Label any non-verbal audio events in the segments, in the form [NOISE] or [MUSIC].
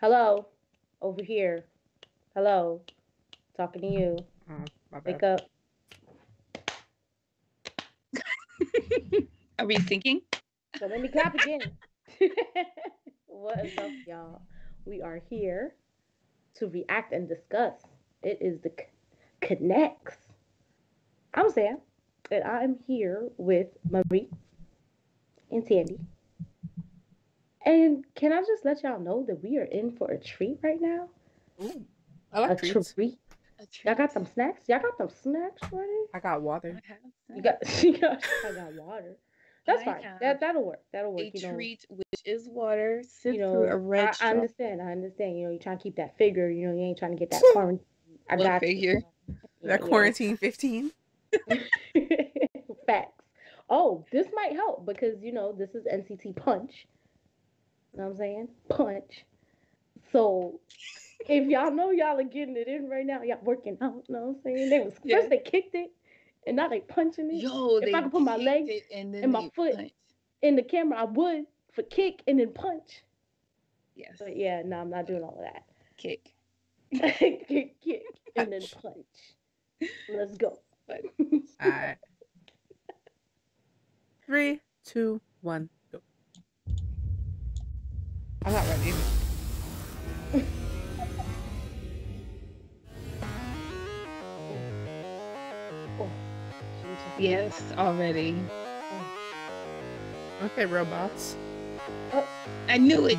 Hello, over here. Hello, talking to you. Oh, Wake up. [LAUGHS] Are we thinking? So let me clap again. [LAUGHS] what is up, y'all? We are here to react and discuss. It is the C- Konnect'd. I'm Sam, and I'm here with Marie and Sandy. And can I just let y'all know that we are in for a treat right now? Ooh, I A like treats. treat. Y'all got some snacks? Y'all got some snacks ready? I got water. You got, [LAUGHS] you got, I got water. That's I fine. have That that'll work. That'll work. a you know, treat which is water sipped you know, through a red I, I understand. I understand. You know, you're trying to keep that figure. You know, you ain't trying to get that quarantine. I What got you. figure? Yeah, That yeah. quarantine 15. [LAUGHS] Facts. Oh, this might help because you know this is NCT Punch. You know what I'm saying? Punch. So if y'all know y'all are getting it in right now, y'all working out. You know what I'm saying? They was Yeah. first they kicked it, and now they punching it. Yo, If they I could put my leg legs and and my foot- punched. In the camera, I would for kick and then punch. Yes. But yeah, no, I'm not doing all of that. Kick. [LAUGHS] kick, kick, and then Punch. punch. Let's go. But [LAUGHS] All right. Three, two, one, go. I'm not ready. yes, already. Okay, robots. Oh, I knew it.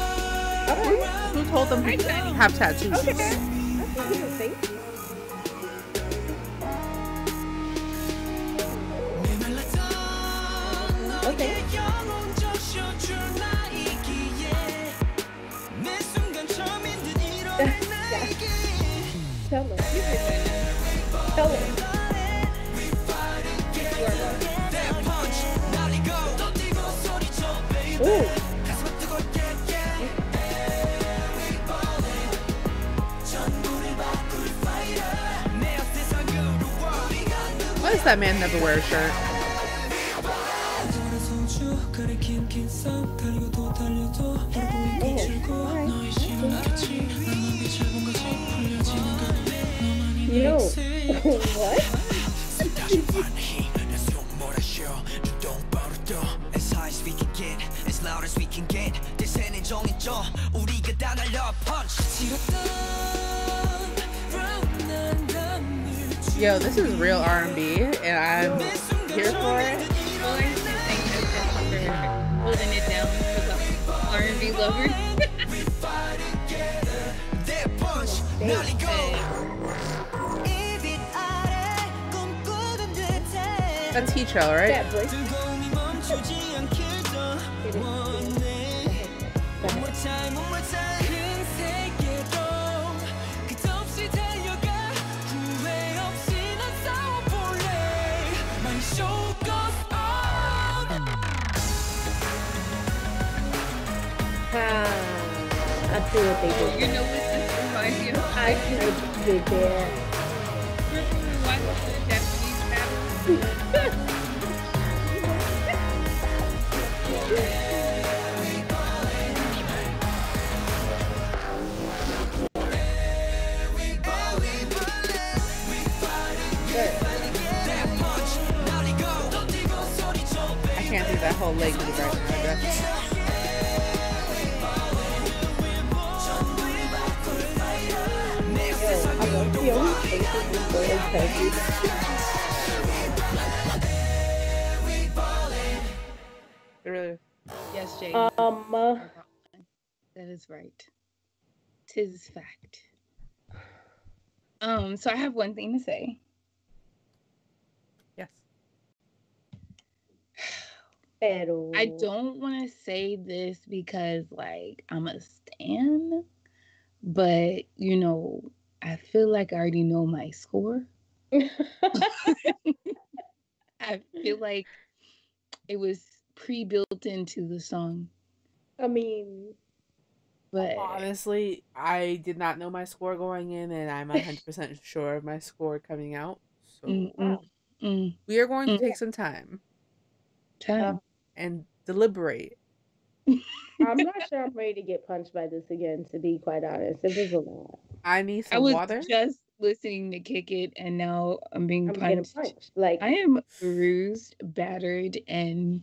Okay. Who told them to have tattoos? Okay. Tell her. Tell her. Ooh. Why does that man never wear a shirt? Yo. [LAUGHS] what? Yo, this is real R&B, and I'm here for it. Well, I just think that they're holding it down for the R&B lovers. That's Haechan, right? Yeah, I what they You know what this reminds me of? I see what they did. Remember we watched the Japanese battle? Can't do that whole leg move right now. Faces is so excited. Really Yes, Jay. Um, uh, That is right. tis fact. Um, so I have one thing to say. Yes. Pero I don't want to say this because like I'm a stan, but you know, I feel like I already know my score. [LAUGHS] [LAUGHS] I feel like it was pre-built into the song, I mean, but Honestly, I did not know my score going in, and I'm 100% sure of my score coming out. So mm, mm, mm, we are going to Mm. take some time time. and deliberate. [LAUGHS] I'm not sure I'm ready to get punched by this again. To be quite honest, it was a lot. I need some water. I was water. just listening to kick it, and now I'm being I'm punched. punched. Like I am bruised, battered, and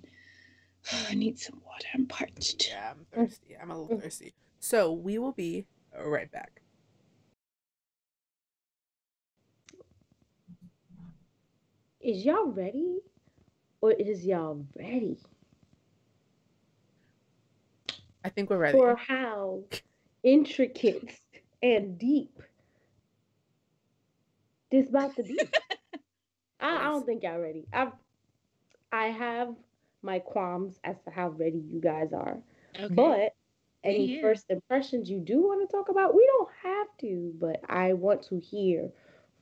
[SIGHS] I need some water. I'm parched. Yeah, I'm mm. thirsty. I'm a little mm. thirsty. So we will be right back. is y'all ready, or is y'all ready I think we're ready. for how intricate and deep this about to be? [LAUGHS] I, I don't think y'all ready. I I have my qualms as to how ready you guys are. Okay. But any Yeah. first impressions you do want to talk about, we don't have to, but I want to hear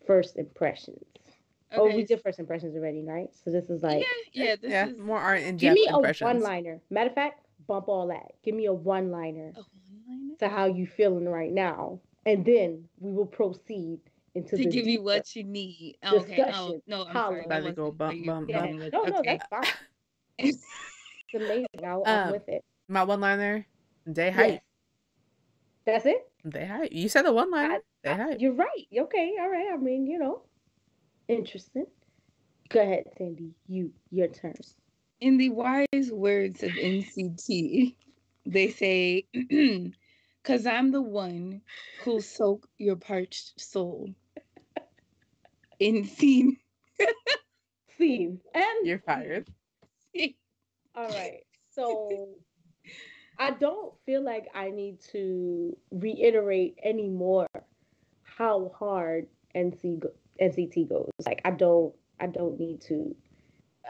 first impressions. Okay. Oh, we did first impressions already, right? So this is like, yeah, yeah. This yeah, is more art in give depth me a one-liner. Matter of fact, bump all that. Give me a one-liner a one-liner to how you feeling right now, and then we will proceed into to the give you what you need. Okay. Oh no, I'm Holla. sorry. About to go wasn't bump, for you. bump, Yeah. bump. That No, was- no, okay. that's fine. [LAUGHS] It's amazing. I'll, I'm Um, with it. My one liner, day height. Yes. That's it. Day height. You said the one liner. Day height. You're right. Okay, all right. I mean, you know, interesting. Go ahead, Sandy. You, your turn. In the wise words of NCT, they say, [CLEARS THROAT] "Cause I'm the one who'll soak your parched soul." In scene. Scene [LAUGHS] and You're fired. All right. [LAUGHS] So I don't feel like I need to reiterate anymore how hard NC go- NCT goes. Like I don't I don't need to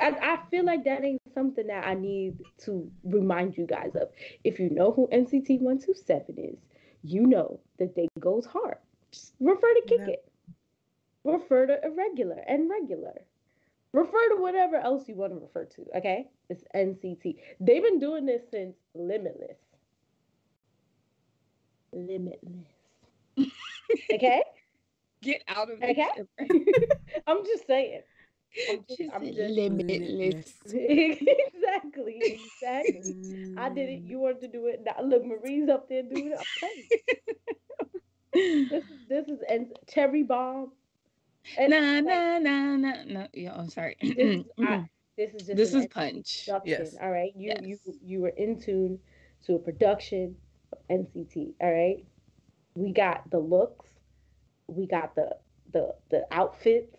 I, I feel like that ain't something that I need to remind you guys of. If you know who NCT 127 is, you know that they goes hard. Just refer to kick Yeah. it. Refer to irregular and regular. Refer to whatever else you want to refer to, okay? It's NCT. They've been doing this since Limitless. Limitless. [LAUGHS] Okay? Get out of Okay. [LAUGHS] I'm just saying. I'm just, She I'm just limitless. [LAUGHS] exactly, exactly. I did it. Mm. You wanted to do it. Now look, Marie's up there doing it. You. [LAUGHS] This is this is and cherry bomb. And Nah, nah, nah, nah, nah. Yeah, I'm sorry. [CLEARS THROAT] This is, I, mm-hmm. this is just this is punch. Yes. All right. You you you were in tune to a production of NCT. All right. We got the looks. We got the the the outfits.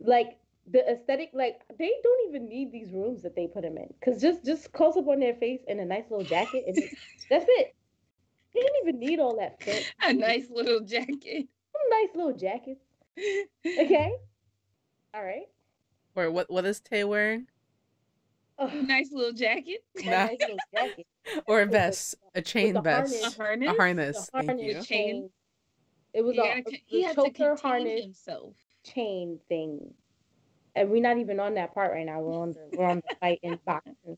Like the aesthetic. Like they don't even need these rooms that they put them in. Cause just just close up on their face and a nice little jacket and it- [LAUGHS] that's it. They didn't even need all that fit. [LAUGHS] A nice little jacket. Some nice little jackets. [LAUGHS] Okay. All right. Or what? What is Tay wearing? Ugh, nice little jacket. Nah. nice little jacket. Or a vest? A chain the vest? A harness. harness. A harness. Thank you. Chain. chain. It was He, a had to, the he had to choker contain harness himself. chain thing, and we're not even on that part right now. We're on the we're on the fight and boxing.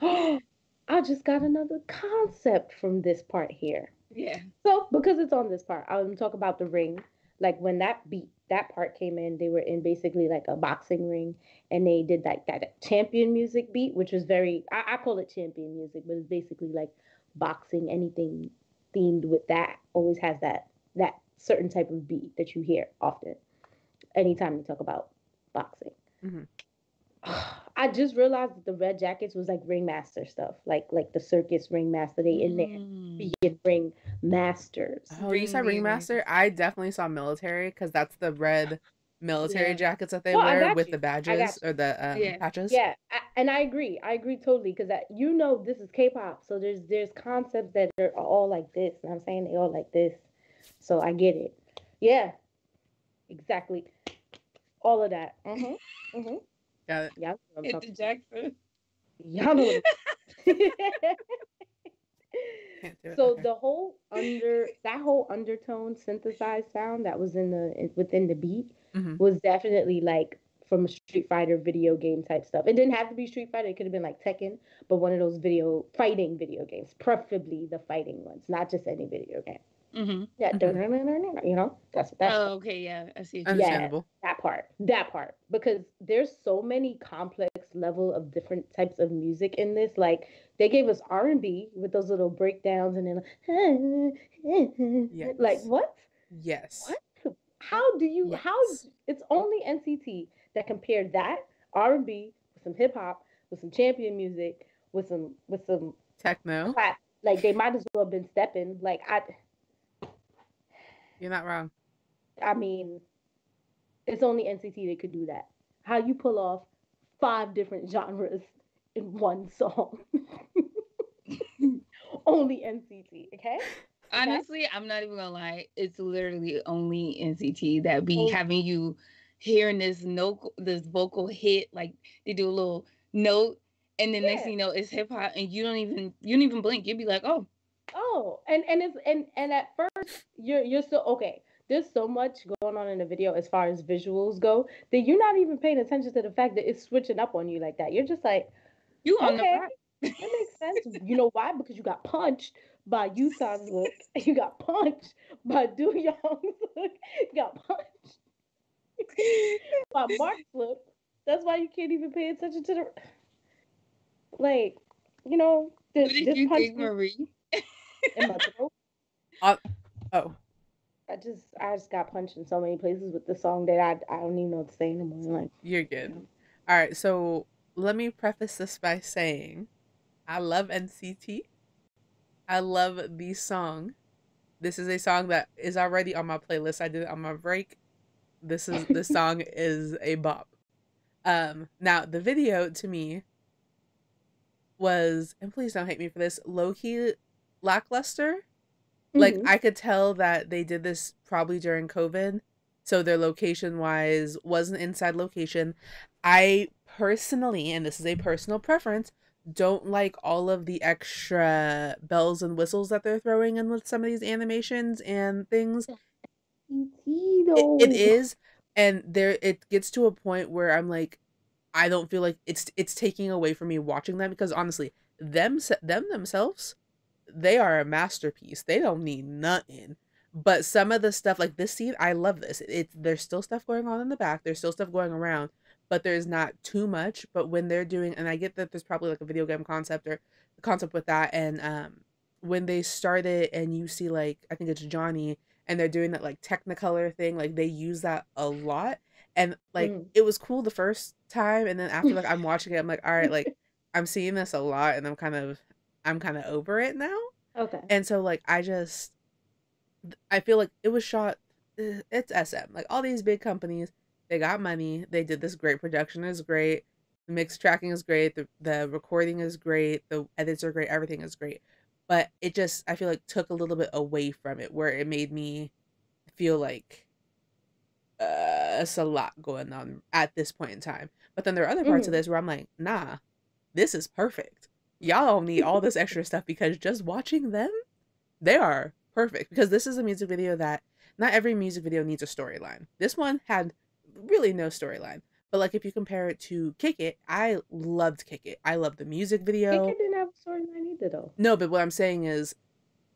[GASPS] I just got another concept from this part here. Yeah. So because it's on this part, I'm talk about the ring. Like when that beat that part came in, they were in basically like a boxing ring, and they did like that champion music beat, which was very I, I call it champion music, but it's basically like boxing. Anything themed with that always has that that certain type of beat that you hear often. Anytime you talk about boxing. Mhm. [SIGHS] I just realized that the red jackets was like ringmaster stuff, like like the circus ringmaster. They in there Mm. being ring masters. Oh, you ring, ringmaster? I definitely saw military because that's the red military Yeah. jackets that they I wear with you. the badges or the um, Yeah. patches. Yeah, I, and I agree. I agree totally because you know this is K-pop, so there's there's concepts that are all like this, and I'm saying they all like this, so I get it. Yeah, exactly. All of that. Mhm. [LAUGHS] Mhm. Got it. Yeah, that's what I'm Hit talking the Jackson. Y'all know what I'm- [LAUGHS] Can't do it. so okay. the whole under that whole undertone synthesized sound that was in the within the beat Mhm. was definitely like from a Street Fighter video game type stuff. It didn't have to be Street Fighter. It could have been like Tekken, but one of those video fighting video games, preferably the fighting ones, not just any video game. Hmm Yeah, Mhm. you know, that's that's Oh, okay, yeah, I see. what Yeah. Understandable. that part that part because there's so many complex level of different types of music in this like they gave us r&b with those little breakdowns and then like Yes. what Yes. what how do you how it's only nct that compared that r&b with some hip-hop with some champion music with some with some Techno. clap like they might as well have been stepping like i You're not wrong. I mean, it's only NCT that could do that. How you pull off five different genres in one song? [LAUGHS] only NCT, okay? [LAUGHS] Honestly, I'm not even gonna lie. It's literally only NCT that be Oh. having you hearing this note, this vocal hit. Like they do a little note, and then next Yeah. thing you know, it's hip hop, and you don't even you don't even blink. You'd be like, oh, Oh, and and it's and and at first you're you're still okay. There's so much going on in the video as far as visuals go that you're not even paying attention to the fact that it's switching up on you like that. You're just like, you Okay. That makes sense. You know why? Because you got punched by Yuta's look. [LAUGHS] You got punched by Do Young's look. You got punched by Mark's look. That's why you can't even pay attention to the like, you know, this, What did this you punch think, Marie? Throat. [LAUGHS] Oh, I just I just got punched in so many places with the song that I I don't even know what to say anymore. Like you're good. All right. So let me preface this by saying I love NCT. I love the song. This is a song that is already on my playlist. I did it on my break. This is this [LAUGHS] song is a bop. Um now the video to me was and please don't hate me for this, low key lackluster. Like mhm. I could tell that they did this probably during COVID. So their location wise wasn't inside location. I personally, and this is a personal preference, don't like all of the extra bells and whistles that they're throwing in with some of these animations and things. It, it is, and there it gets to a point where I'm like, I don't feel like it's it's taking away from me watching them because honestly, them them themselves, they are a masterpiece. They don't need nothing. But some of the stuff like this scene, I love this. It's there's still stuff going on in the back. There's still stuff going around, but there's not too much. But when they're doing, and I get that there's probably like a video game concept or concept with that, and um, when they start it and you see like I think it's Johnny and they're doing that like Technicolor thing, like they use that a lot. And like Mm. it was cool the first time, and then after like I'm [LAUGHS] watching it, I'm like, all right, like I'm seeing this a lot, and I'm kind of I'm kind of over it now. okay. And so like I just I feel like it was shot eh, it's SM. Like all these big companies, they got money. They did this great production is great. The mix tracking is great. The the recording is great. The edits are great. Everything is great. But it just I feel like took a little bit away from it where it made me feel like uh it's a lot going on at this point in time. But then there are other parts of Mhm. this where I'm like, nah, this is perfect. Y'all need all this extra stuff because just watching them, they are perfect. Because this is a music video that not every music video needs a storyline. This one had really no storyline. But like if you compare it to Kick It, I loved Kick It. I loved the music video. Kick It didn't have a storyline either though. No, but what I'm saying is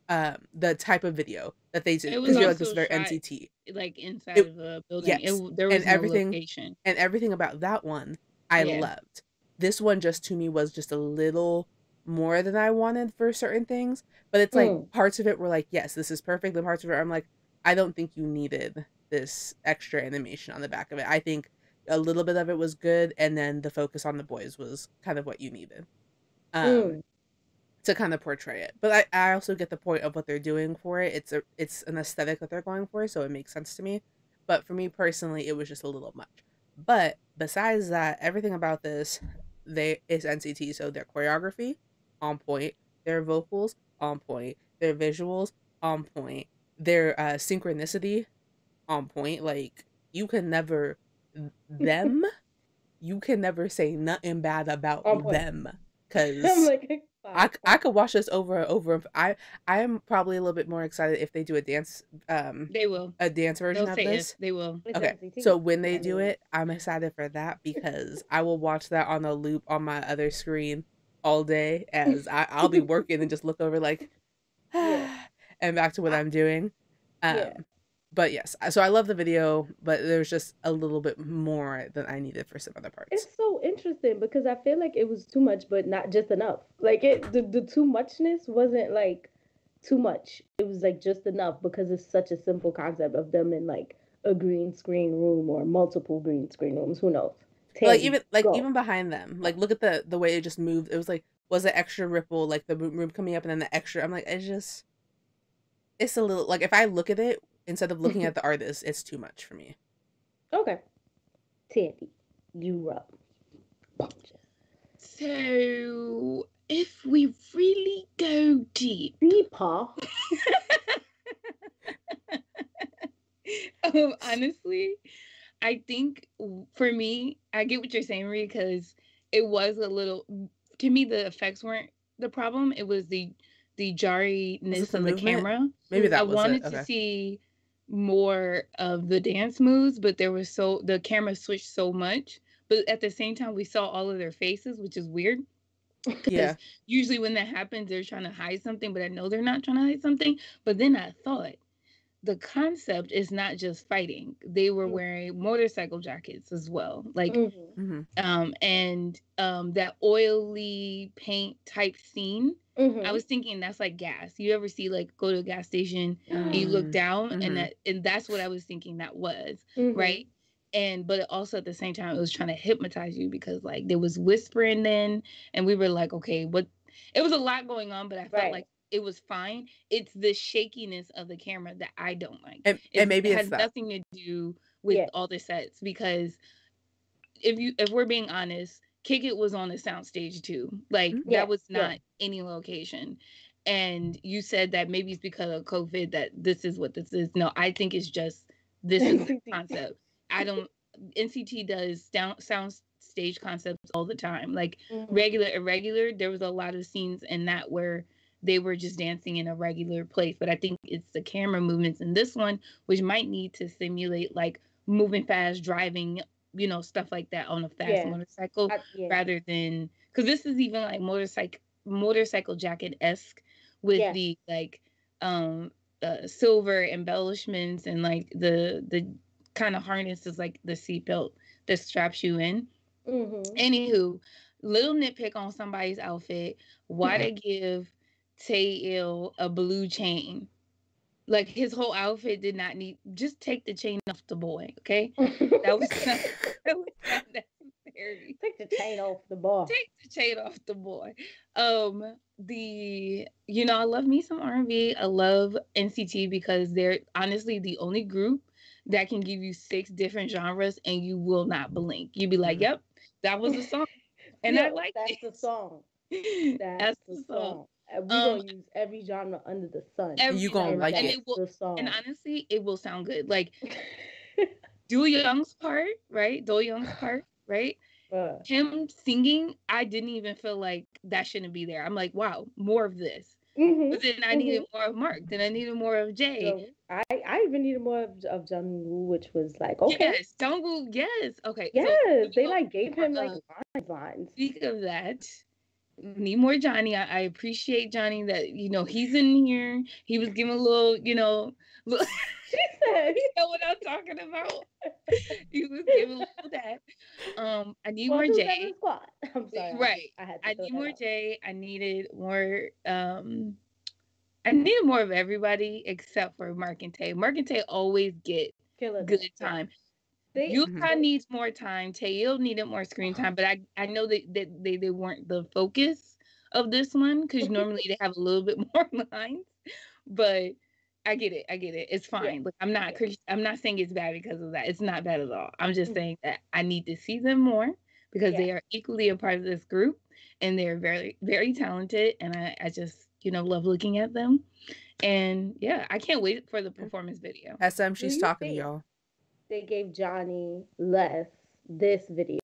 um the type of video that they did It was because you're like this is very NCT Like inside It- of the building, yes, it, there was and no everything- location. and everything about that one I Yeah. loved. This one just to me was just a little more than I wanted for certain things, but it's like Mm. parts of it were like, yes, this is perfect. The parts of it I'm like, I don't think you needed this extra animation on the back of it. I think a little bit of it was good, and then the focus on the boys was kind of what you needed. Um, Mm. to kind of portray it. But I, I also get the point of what they're doing for it. It's a it's an aesthetic that they're going for, so it makes sense to me. But for me personally, it was just a little much. But besides that, everything about this, they is NCT. So their choreography on point, their vocals on point, their visuals on point, their uh, synchronicity on point. Like you can never [LAUGHS] them, you can never say nothing bad about them because [LAUGHS] I'm like, I, I could watch this over and over. I I am probably a little bit more excited if they do a dance um They will. a dance version They'll of this. it. They will. Okay, so when they do it, I'm excited for that because I will watch that on a loop on my other screen all day as I, I'll be working and just look over like [LAUGHS] Yeah. [SIGHS] and back to what I'm doing. Um Yeah. but yes, so I love the video, but there's just a little bit more than I needed for some other parts. It's so interesting because I feel like it was too much, but not just enough. Like it, the, the too muchness wasn't like too much. It was like just enough because it's such a simple concept of them in like a green screen room or multiple green screen rooms. Who knows? Like even like go. even behind them like look at the the way it just moved it was like was an extra ripple like the room room coming up and then the extra i'm like it's just it's a little like if i look at it instead of looking at the artist it's too much for me okay. Tandy, you up? So if we really go deep, Deepa. [LAUGHS] [LAUGHS] um, honestly, I think for me, I get what you're saying, Marie, because it was a little. To me, the effects weren't the problem. It was the the jarriness of the movement? camera. maybe that I wanted it to see more of the dance moves, but there was so the camera switched so much. But at the same time, we saw all of their faces, which is weird. [LAUGHS] yeah Usually, when that happens, they're trying to hide something, but I know they're not trying to hide something. But then I thought the concept is not just fighting. They were Mm. wearing motorcycle jackets as well. Like Mhm. hmm um and um that oily paint type scene. Mhm. I was thinking that's like gas. You ever see like go to a gas station and you look Mm, down and that and that's what I was thinking that was Mhm. right and but also at the same time it was trying to hypnotize you because like there was whispering then and we were like okay what it was a lot going on but i felt Right. like it was fine it's the shakiness of the camera that i don't like and, It's- and maybe it it's has that nothing to do with Yeah. all the sets because if you if we're being honest kick it was on the soundstage too like Mhm. Yeah, that was yeah. not any location and you said that maybe it's because of covid that this is what this is no i think it's just this [LAUGHS] is the concept i don't nct does sound sound stage concepts all the time like Mhm. regular irregular there was a lot of scenes in that where they were just dancing in a regular place but i think it's the camera movements in this one which might need to simulate like moving fast driving you know stuff like that on a fast Yeah. motorcycle I- yeah. rather than because this is even like motorcycle motorcycle jacket esque with Yeah. the like um uh, silver embellishments and like the the kind of harness is like the seatbelt that straps you in. Mhm. Anywho, little nitpick on somebody's outfit. Why they give Tay Il a blue chain? Like his whole outfit did not need. Just take the chain off the boy, okay? That was [LAUGHS] not, [LAUGHS] that was not necessary. Take the chain off the bar. Take the chain off the boy. Um, the you know I love me some R&B. I love NCT because they're honestly the only group that can give you six different genres and you will not blink. You'd be like, Mhm. "Yep, that was a song," [LAUGHS] and I Yeah, like that's it. the song. That's, That's the the song. song. And we Um, gonna use every genre under the sun. Every You gonna genre. like and it. it will, song. and honestly, it will sound good. Like [LAUGHS] Do Young's part, right? Do Young's part, right? Uh, Him singing, I didn't even feel like that shouldn't be there. I'm like, wow, more of this. mhm. But then I needed more of Mark. Then I needed more of Jay. So I, I even needed more of, of Jungwoo, which was like, okay, Yes, Jungwoo. Yes. Okay. so yes, they go like gave him like uh, lines, lines. speak of that. Need more Johnny. I, I appreciate Johnny that you know he's in here. He was giving a little, you know, [LAUGHS] little, She said, you know what I'm talking about. [LAUGHS] he was giving a little that. Um, I need "One, more Jay. [LAUGHS] I'm sorry. Right. I had to I need more out. Jay. I needed more. Um, I needed more of everybody except for Mark and Tay. Mark and Tay always get good time. They, Yukon needs more time. Taeil needed more screen time, but I I know that, that they they weren't the focus of this one because normally they have a little bit [LAUGHS] more lines. But I get it. I get it. It's Yeah. fine. Look, I'm not. I'm not saying it's bad because of that. It's not bad at all. I'm just Mhm. saying that I need to see them more because Yeah. they are equally a part of this group, and they're very, very talented. And I, I just, you know, love looking at them. And yeah, I can't wait for the performance video. SM, she's talking to think- y'all. They gave Johnny less this video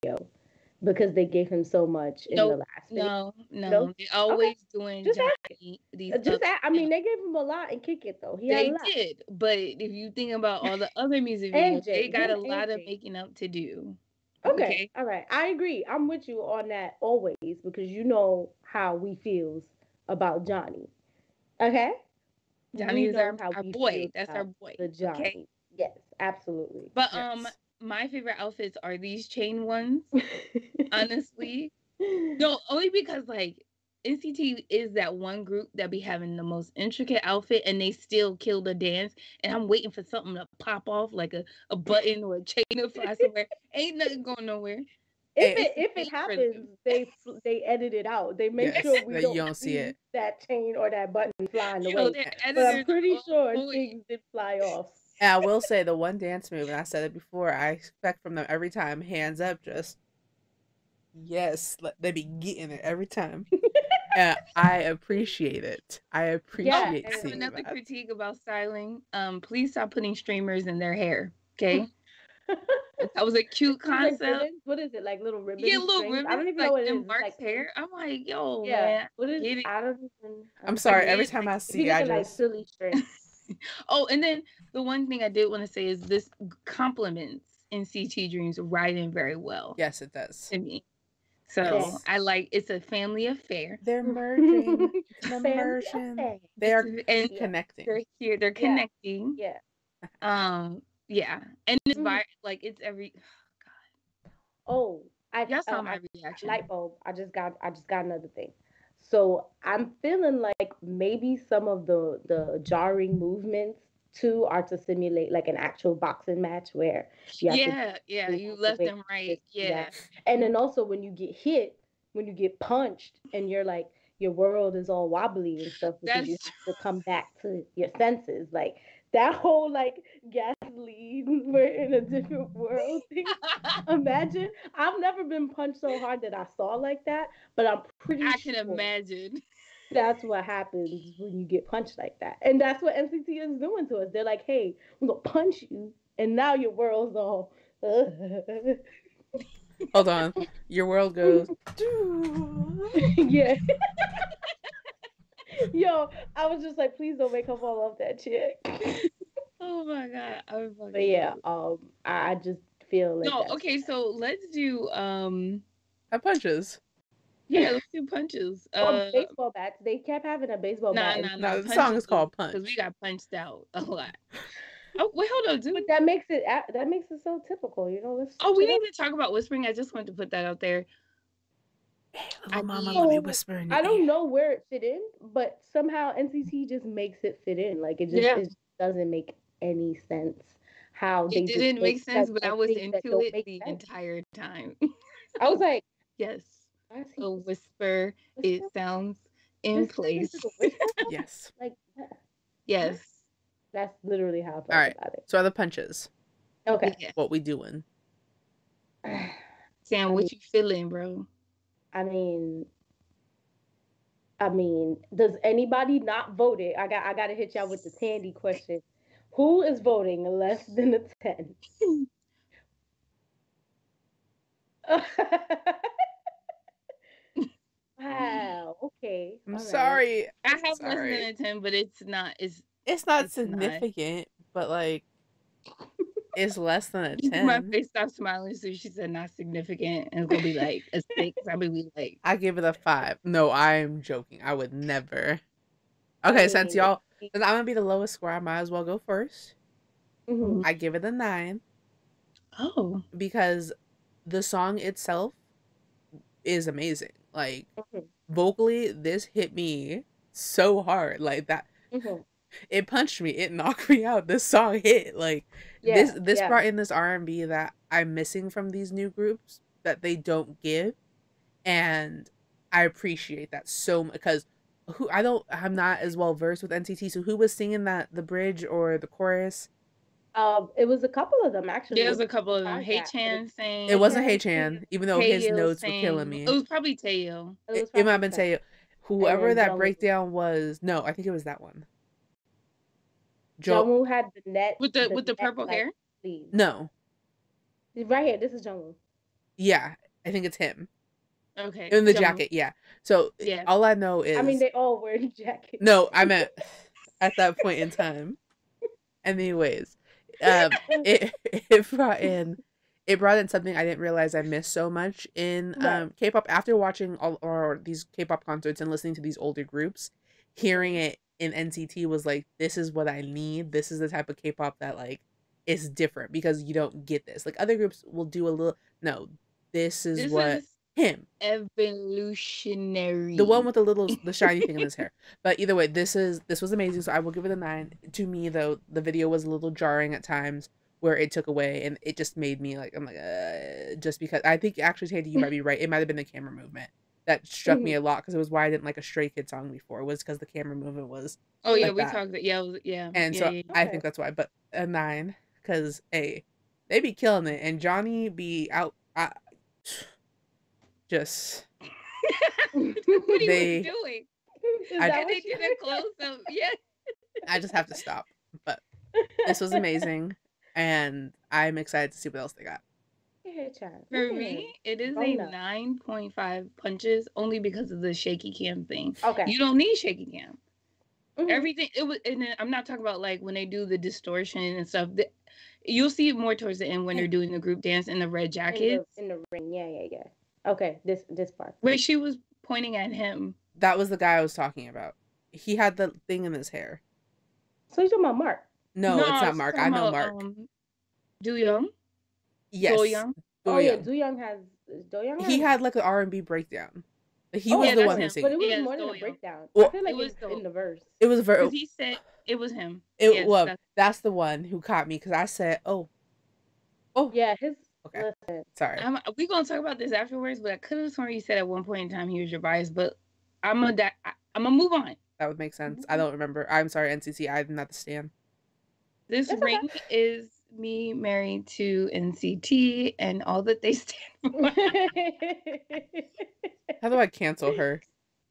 because they gave him so much in the last video. No, no, No? they're always doing Just Johnny, these. Just that, I mean, they gave him a lot and kick it though. He they did, but if you think about all the other music [LAUGHS] videos, they got a lot of making up to do. Okay. Okay. All right. I agree. I'm with you on that always because you know how we feels about Johnny. Okay? Johnny We is our, our boy. That's our boy. The Johnny. Okay. Yes, absolutely. But um, my favorite outfits are these chain ones. [LAUGHS] Honestly, no, only because like NCT is that one group that be having the most intricate outfit, and they still kill the dance. And I'm waiting for something to pop off, like a, a button or a chain to fly somewhere. Ain't nothing going nowhere. If Hey, it if it happens, they they edit it out. They make Yes, sure we that don't, you don't see it. that chain or that button flying Yo, away. their But I'm pretty sure always- things did fly off. And I will say the one dance move, and I said it before, I expect from them every time, hands up, just yes, let- they be getting it every time. [LAUGHS] and I appreciate it. I appreciate Yeah, I and have seeing another that. critique about styling. Um, please stop putting streamers in their hair. Okay, [LAUGHS] that was a cute It's like concept. What is it like? Little ribbons? Yeah, little strings? ribbons, I don't even like know what it in is. It's Mark's like hair. I'm like, yo, Yeah. man. What is? it. I don't even. I'm sorry, every time I He see, I looking like just silly strings. [LAUGHS] Oh, and then the one thing I did want to say is this compliments NCT Dream's Ridin' very well yes, it does. to me. So Yes. I like it's a family affair. They're [LAUGHS] merging, the immersion. They are and connecting. they're here, they're connecting. Yeah. Um, yeah, and it's Mhm. vi- like it's every. God. Oh, I Y'all saw uh, my reaction. light bulb. I just got I just got another thing. So I'm feeling like maybe some of the the jarring movements too are to simulate like an actual boxing match where have to yeah, yeah, you left them right. Yeah, that. and then also when you get hit, when you get punched and you're like your world is all wobbly and stuff because you have to come back to your senses. Like that whole like gasoline, we're in a different world [LAUGHS] thing. Imagine I've never been punched so hard that I saw like that, but I'm pretty I sure can imagine. that's what happens when you get punched like that. And that's what NCT is doing to us. They're like, hey, we're gonna punch you, and now your world's all [LAUGHS] Hold on. Your world goes. [LAUGHS] yeah. Yo, I was just like, please don't make her fall off that chick. [LAUGHS] Oh my god, I'm fucking But yeah, um, I I just feel like No, okay, so let's do um That punches. yeah, let's do punches. Or Uh baseball bats. They kept having a baseball nah, bat. nah, in- nah. No, the song is called Punch Because we got punched out a lot. Oh wait, hold on, dude. But that makes it that makes it so typical, you know. Let's Oh, we switch it need to talk about whispering. I just wanted to put that out there. Little I mama, need- let me Oh, whisper in. I don't ear. know where it fit in, but somehow NCT just makes it fit in. Like it just Yeah. it doesn't make any sense how they It didn't make sense, but I was into it the sense. entire time. I was like, [LAUGHS] yes. why A just whisper. It sounds in Just place. to the whisper? Yes. Like. Yes. that's literally how I felt All right. about it. So are the punches. Okay. Yeah. What we doing? [SIGHS] Sam, I what mean- you feeling, bro? I mean, I mean, does anybody not vote it? I got I gotta hit y'all with the Tandy question. Who is voting less than a 10? [LAUGHS] wow, okay. I'm all right. sorry. I have less than a ten, but it's not. It's It's not It's not. significant, but like it's less than a 10. my face stopped smiling, so she said not significant, and it's gonna be like a six. I'm gonna be like, I give it a five. No, I'm joking. I would never. Okay, since y'all, since I'm gonna be the lowest score, I might as well go first. Mhm. I give it a nine oh, because the song itself is amazing. Like Mhm. vocally, this hit me so hard. Like that, Mhm. It punched me. It knocked [LAUGHS] me out. This song hit. Like Yeah, this, this yeah. brought in this R and B that I'm missing from these new groups that they don't give, and I appreciate that so much because who I don't I'm not as well versed with NCT. So who was singing that the bridge or the chorus? Um, it was a couple of them actually. It was a couple of them. Tried Haechan sang. It wasn't Yeah. Hey Chan, even though his Taeyeon notes were killing me. It was probably Taeyeon. was It, it might have been probably Whoever that breakdown was, no, I think it was that one. Jungwoo. Jo- Jungwoo had the net With the with the purple like, hair. sleeve. no, Right here, this is Jungwoo. yeah, I think it's him Okay. in the Jungwoo. jacket. Yeah. So Yeah. all I know is I mean, they all wear [LAUGHS] jackets. no, I meant [LAUGHS] at that point in time. Anyways, um, [LAUGHS] it it brought in it brought in something I didn't realize I missed so much in um K-pop after watching all or these K-pop concerts and listening to these older groups, hearing it in NCT was like this is what I need. This is the type of K-pop that like is different because you don't get this. Like other groups will do a little no, this is This what is him evolutionary. the one with the little the shiny thing in his hair [LAUGHS] but either way this is this was amazing so i will give it a nine to me though the video was a little jarring at times where it took away and it just made me like i'm like uh, just because i think actually Taylor, you might be right it might have been the camera movement that struck me mm-hmm. a lot because it was why i didn't like a stray kid song before was because the camera movement was Oh yeah, like we that. talked. Yeah, yeah. and yeah, so yeah, i Okay. think that's why but a nine because a they be killing it and johnny be out I, [SIGHS] just [LAUGHS] what he They- was doing. [LAUGHS] I- that And they did did? a close up. Yeah. i just have to stop but this was [LAUGHS] amazing and i'm excited to see what else they got Yeah, child. For Okay. me, it is Grown a up. nine point five punches only because of the shaky cam thing. Okay. You don't need shaky cam. Mhm. Everything it was, and then I'm not talking about like when they do the distortion and stuff. The, you'll see it more towards the end when they're doing the group dance in the red in jackets, the, in the ring. Yeah, yeah, yeah. Okay, this this part. where she was pointing at him. that was the guy i was talking about he had the thing in his hair So you talking about Mark? no, it's not mark i know about, mark Um, Do Young? Yes Young? Oh yeah, Do Young has Do Young. he had like an r&b breakdown he Oh, was yeah, the that's one who sang but it was Yeah, more than a breakdown. Well, I feel like it it was was in the verse. it was very Because he said it was him. it Yes, well that's- that's the one who caught me because i said oh oh Yeah, his. Okay. Listen, sorry I'm, we gonna talk about this afterwards, but I could have sworn you said at one point in time he was your bias. But I'm gonna di- I- I'm gonna move on. that would make sense Mm-hmm. i don't remember i'm sorry nct i'm not the stand This That's okay. ring is me married to NCT and all that they [LAUGHS] stand for. how do i cancel her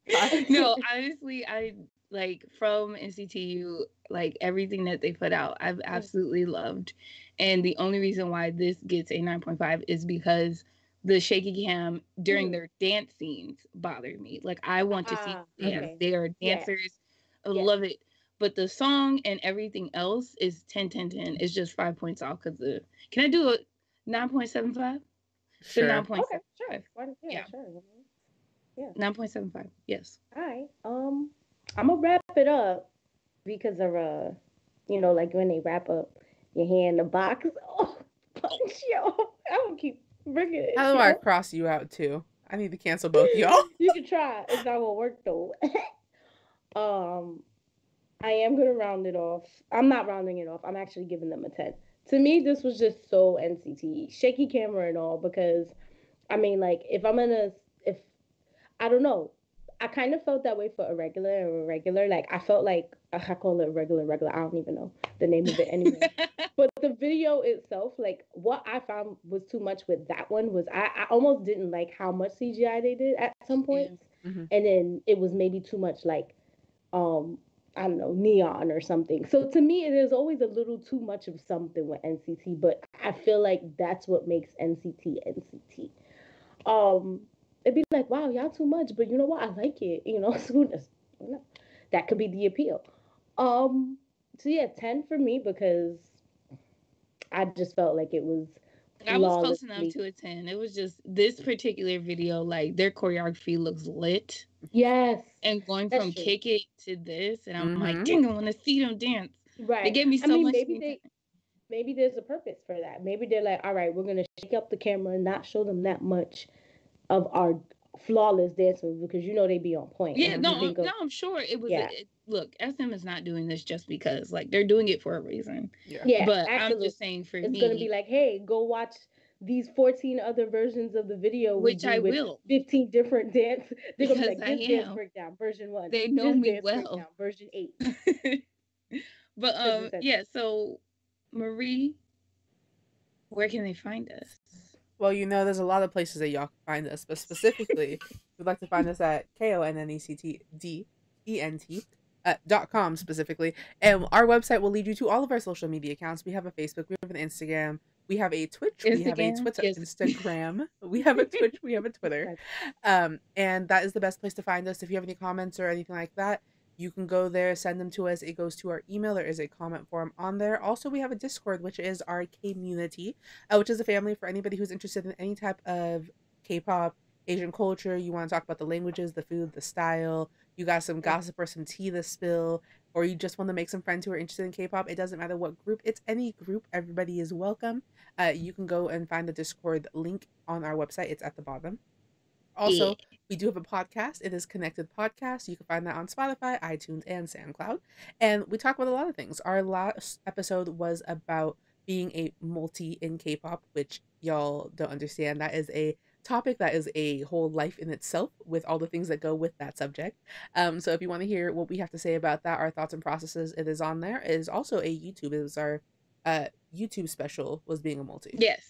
[LAUGHS] no, honestly, I like from NCTU, like everything that they put out, I've absolutely loved. And the only reason why this gets a 9.5 is because the shaky cam during their dance scenes bothered me. Like I want to see Ah, dance. okay. They are Yeah. dancers. I Yeah. love it. But the song and everything else is 10 10 10. It's just five points off because the can I do a 9.75? To sure 9.75. okay, sure. Why not- Yeah, Yeah. sure. 9.75. Yes. All right. Um, I'm gonna wrap it up because of uh, you know, like when they wrap up your hand in the box. [LAUGHS] Oh, punch yo! I'm gonna keep bringing it. how do i cross you out too i need to cancel both y'all [LAUGHS] you can try. It's not gonna work though. [LAUGHS] um, I am gonna round it off. I'm not rounding it off. I'm actually giving them a ten. To me, this was just so NCT, shaky camera and all. Because, I mean, like if I'm gonna, if I don't know, I kind of felt that way for irregular and irregular. Like I felt like I call it regular. Regular, I don't even know the name of it anyway. [LAUGHS] But the video itself, like what I found was too much with that one was I, I almost didn't like how much CGI they did at some points. Mhm. And then it was maybe too much like um I don't know, neon or something. So to me it is always a little too much of something with NCT, but I feel like that's what makes NCT NCT. Um it'd be like, wow, y'all too much, but you know what? I like it. You know, [LAUGHS] so that could be the appeal. Um so yeah, 10 for me because I just felt like it was I was close enough to a 10. It was just this particular video, like their choreography looks lit. Yes. And going That's from true. kick it to this, and I'm Mhm. like, dang, I want to see them dance. Right. They gave me so I mean, much. maybe they maybe there's a purpose for that. Maybe they're like, all right, we're gonna shake up the camera and not show them that much of our flawless dance moves because you know they'd be on point. Yeah, And no, I'm, of- no, I'm sure it was. Yeah. it- look, SM is not doing this just because, like, they're doing it for a reason. yeah yeah, but I'm just saying, for it's me, gonna be like, hey, go watch these 14 other versions of the video, Which I with will. 15 different [LAUGHS] dance. They're gonna be Because like I this dance am. breakdown, version one. They know me well. breakdown, version eight. [LAUGHS] but um, yeah. So Marie, where can they find us? Well, you know, there's a lot of places that y'all can find us, but specifically, [LAUGHS] we'd like to find us at K O N N E C T D E N T uh, dot com specifically, and our website will lead you to all of our social media accounts. We have a Facebook, we have an Instagram, we have a Twitch, we have a Twitter, Yes. Instagram, [LAUGHS] we have a [LAUGHS] Twitch, we have a Twitter, um, and that is the best place to find us. If you have any comments or anything like that, you can go there, send them to us. It goes to our email. There is a comment form on there. Also, we have a Discord, which is our community, uh, which is a family for anybody who's interested in any type of K-pop, Asian culture. You want to talk about the languages, the food, the style. You got some gossip or some tea to spill, or you just want to make some friends who are interested in K-pop. It doesn't matter what group. It's any group. Everybody is welcome. Uh, you can go and find the Discord link on our website. It's at the bottom. Also, Yeah. we do have a podcast. It is Konnect'd Podcast. You can find that on Spotify, iTunes, and SoundCloud. And we talk about a lot of things. Our last episode was about being a multi in K-pop, which y'all don't understand. That is a topic that is a whole life in itself with all the things that go with that subject. Um, so if you want to hear what we have to say about that, our thoughts and processes, it is on there. It is also a YouTube. It was our uh, YouTube special was being a multi. Yes.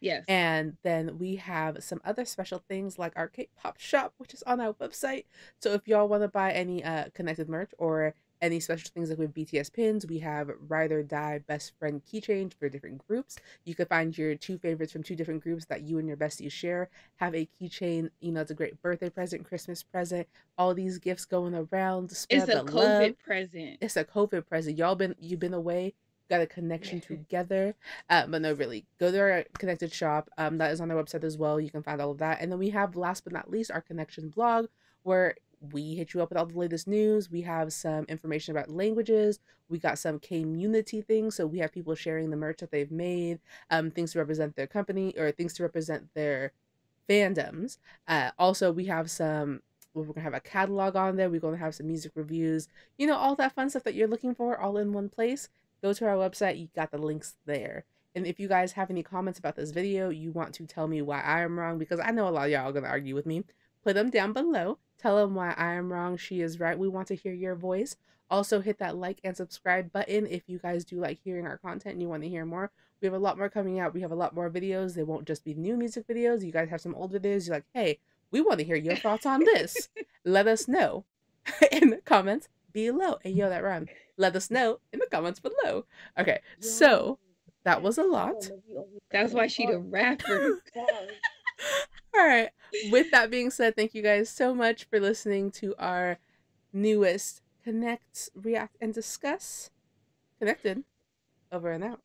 Yes. And then we have some other special things like our K-pop shop, which is on our website. So if y'all want to buy any uh Konnect'd merch or any special things like with BTS pins, we have ride or die best friend keychains for different groups. You could find your two favorites from two different groups that you and your besties share. Have a keychain, you know, it's a great birthday present, Christmas present. All these gifts going around. it's a COVID love present. it's a COVID present. Y'all been you've been away, got a connection together. Uh, but no, really, go to our Konnect'd shop. Um, that is on our website as well. You can find all of that. And then we have, last but not least, our connection blog, where we hit you up with all the latest news. We have some information about languages. We got some community things. So we have people sharing the merch that they've made, um, things to represent their company or things to represent their fandoms. Uh, also, we have some we're gonna have a catalog on there. We're gonna have some music reviews. You know, all that fun stuff that you're looking for, all in one place. Go to our website. You got the links there. And if you guys have any comments about this video, you want to tell me why I am wrong, because I know a lot of y'all are gonna argue with me. Put them down below. Tell them why I am wrong. She is right. We want to hear your voice. Also, hit that like and subscribe button if you guys do like hearing our content and you want to hear more. We have a lot more coming out. We have a lot more videos. They won't just be new music videos. You guys have some old videos. You're like, hey, we want to hear your thoughts on this. [LAUGHS] Let us know [LAUGHS] in the comments below. And yo, that rhymed. Let us know in the comments below. Okay, so that was a lot. That's why she the rapper. [LAUGHS] All right. With that being said, thank you guys so much for listening to our newest Connect, React, and Discuss Konnect'd. Over and out.